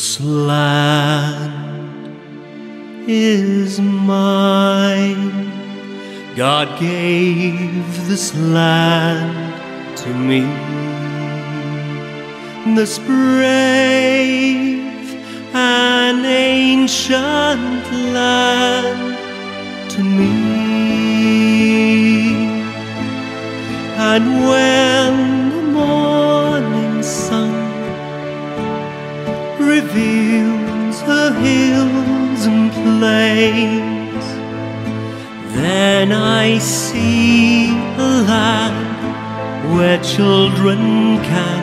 This land is mine. God gave this land to me. This brave and ancient land to me. And when then I see a land where children can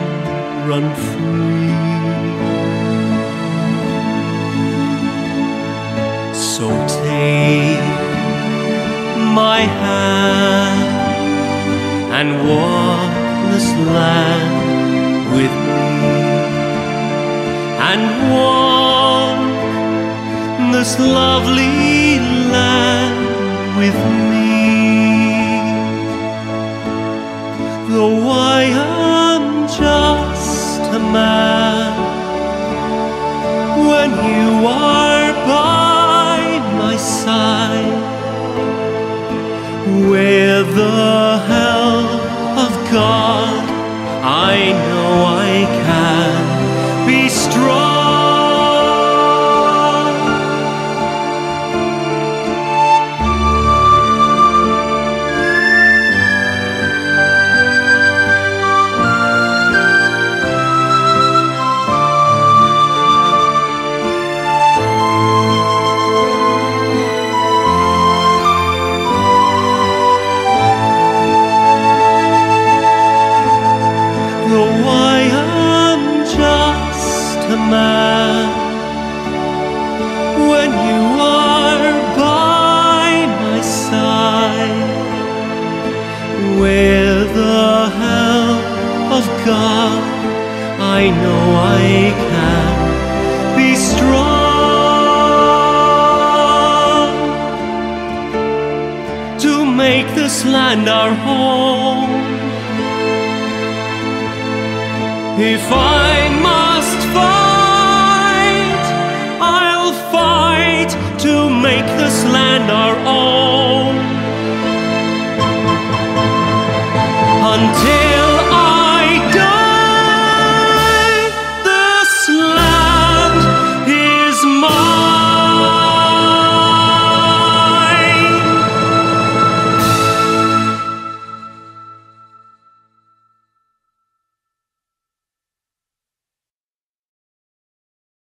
run free. So take my hand and walk this land with me, and walk this lovely land with me. Though I am just a man, when you are by my side, with the help of God, I know a man, when you are by my side, with the help of God, I know I can be strong to make this land our home. If I